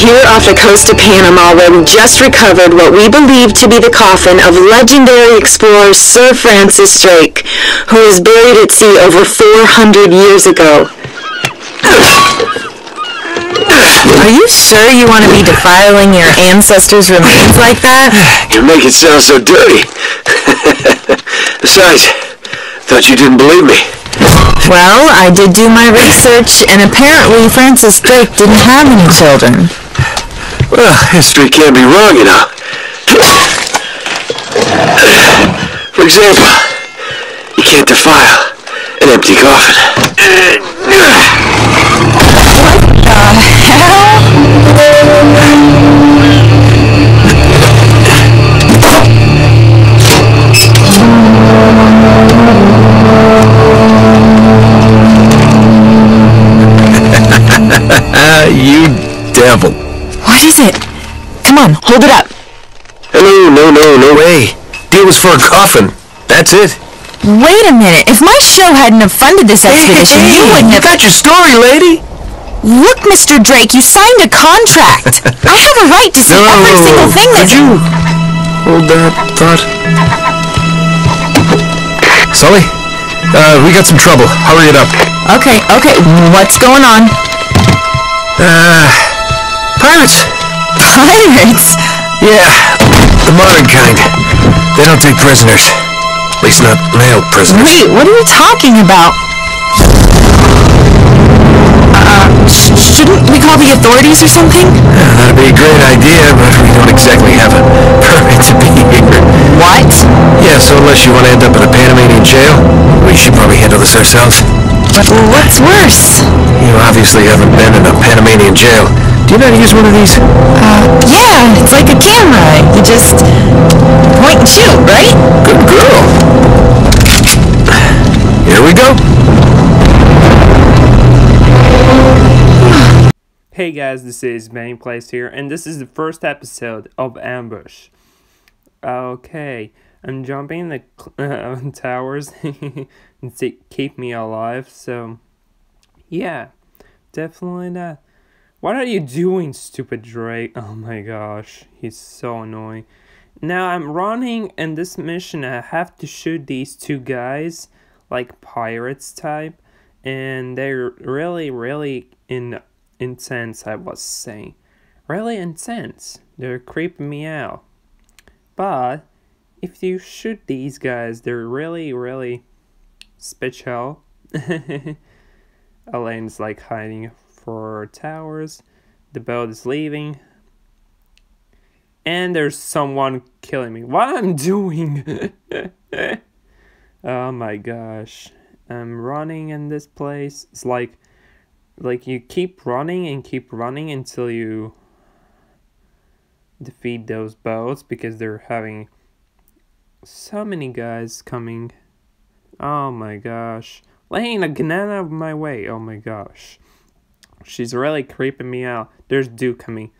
I'm here off the coast of Panama where we just recovered what we believe to be the coffin of legendary explorer Sir Francis Drake, who was buried at sea over 400 years ago. Are you sure you want to be defiling your ancestors' remains like that? You make it sound so dirty. Besides, thought you didn't believe me. Well, I did do my research, and apparently Francis Drake didn't have any children. Well, history can't be wrong, you know. For example, you can't defile an empty coffin. Hold it up. Hello, no, no, no way. Deal was for a coffin. That's it. Wait a minute. If my show hadn't have funded this expedition, you wouldn't have... got your story, lady. Look, Mr. Drake, you signed a contract. I have a right to see every single thing that Could you hold that thought? Sully, uh, we got some trouble. Hurry it up. Okay, okay. What's going on? Uh, pirates. Pirates? Yeah, the modern kind. They don't take prisoners. At least not male prisoners. Wait, what are you talking about? Uh, sh- shouldn't we call the authorities or something? Yeah, that'd be a great idea, but we don't exactly have a permit to be here. What? Yeah, so unless you want to end up in a Panamanian jail, we should probably handle this ourselves. But what's worse? You obviously haven't been in a Panamanian jail. Do you know how to use one of these? Uh, yeah, it's like a camera. You just point and shoot, right? Good girl. Here we go. Hey guys, this is Bane Plays here, and this is the first episode of Ambush. Okay, I'm jumping the uh, towers to keep me alive, so yeah, definitely that. What are you doing, stupid Drake? Oh my gosh, he's so annoying. Now I'm running, and this mission I have to shoot these two guys, like pirates type, and they're really, really in intense. I was saying, really intense. They're creeping me out. But if you shoot these guys, they're really, really special. Elaine's like hiding for towers. The boat is leaving. And there's someone killing me. What I'm doing? oh my gosh. I'm running in this place. It's like like you keep running and keep running until you defeat those boats because they're having so many guys coming. Oh my gosh. Lane, get out of my way. Oh my gosh. She's really creeping me out. There's Duke coming.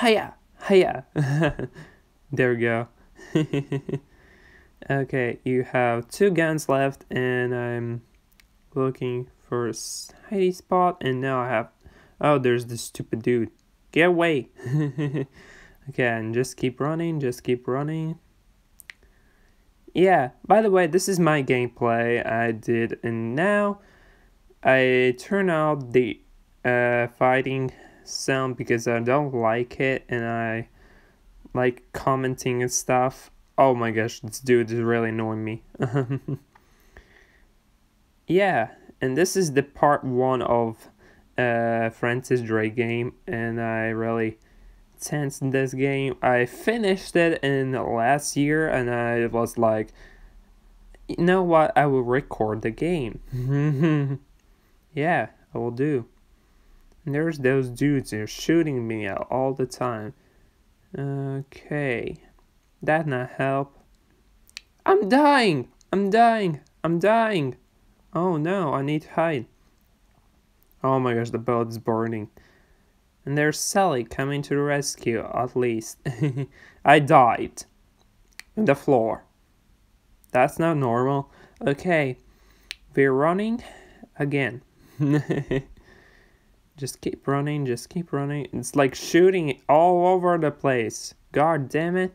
Hiya! Hiya! there we go. okay, you have two guns left, and I'm looking for a hiding spot, and now I have. Oh, there's this stupid dude. Get away! okay, and just keep running, just keep running. Yeah, by the way, this is my gameplay I did, and now I turn out the uh, fighting sound because I don't like it, and I like commenting and stuff. Oh my gosh, this dude is really annoying me. yeah, and this is the part one of uh, Francis Drake game, and I really in this game. I finished it in last year, and I was like, you know what? I will record the game. yeah, I will do. And there's those dudes they're shooting me all the time. Okay, that not help. I'm dying. I'm dying. I'm dying. Oh no, I need to hide. Oh my gosh, the boat is burning. And there's Sally coming to the rescue, at least. I died. On the floor. That's not normal. Okay, we're running again. Just keep running, just keep running. It's like shooting all over the place. God damn it.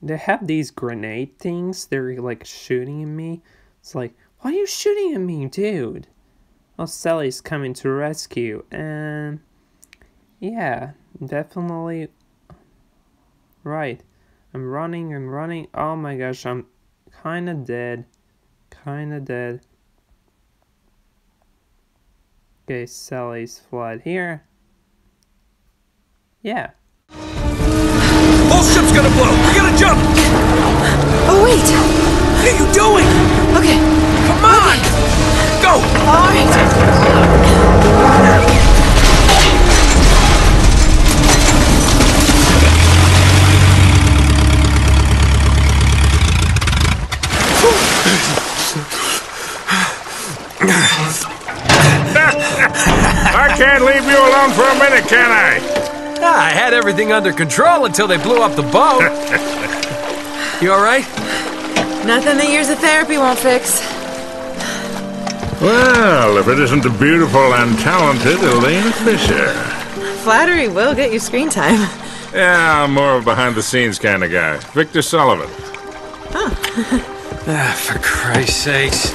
They have these grenade things. They're like shooting at me. It's like, why are you shooting at me, dude? Well, Sally's coming to rescue. And yeah, definitely right. I'm running, I'm running. Oh my gosh, I'm kinda dead. Kinda dead. Okay, Sally's flood here. Yeah. Whole ship's gonna blow! We gotta jump! Oh, wait. What are you doing? Okay. Come on! Go! All leave you alone for a minute, can I? Ah, I had everything under control until they blew up the boat. you alright? Nothing that years of therapy won't fix. Well, if it isn't the beautiful and talented Elena Fisher. Flattery will get you screen time. Yeah, I'm more of a behind-the-scenes kind of guy. Victor Sullivan. Ah, for Christ's sakes.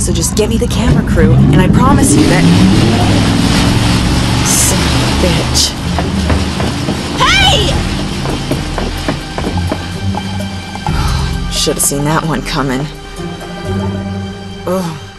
So just get me the camera crew, and I promise you that. Son bitch. Hey! Should have seen that one coming. Oh.